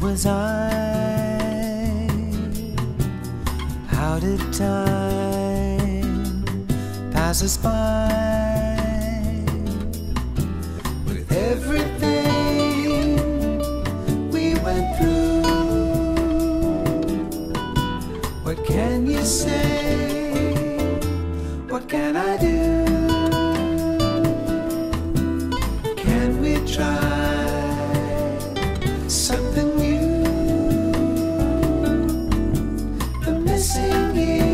was I? How did time pass us by? With everything we went through, what can you say? What can I do? Missing years,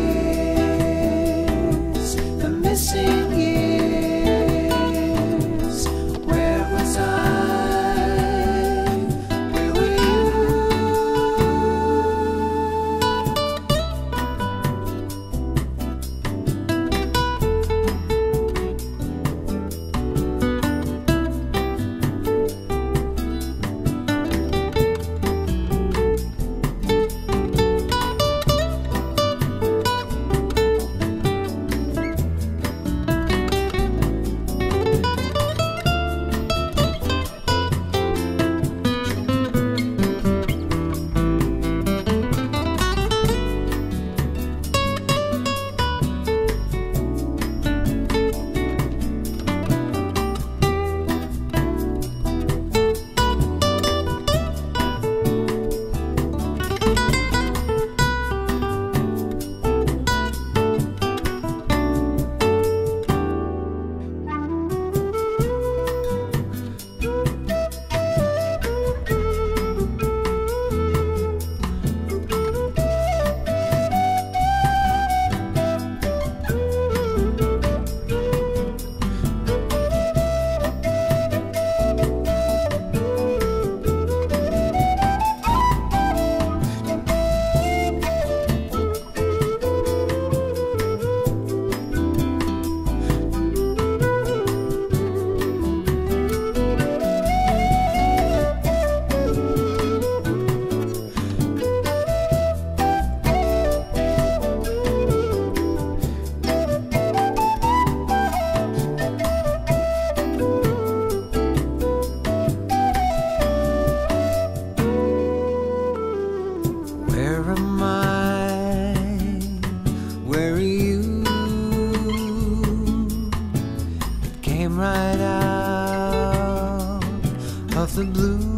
the blue.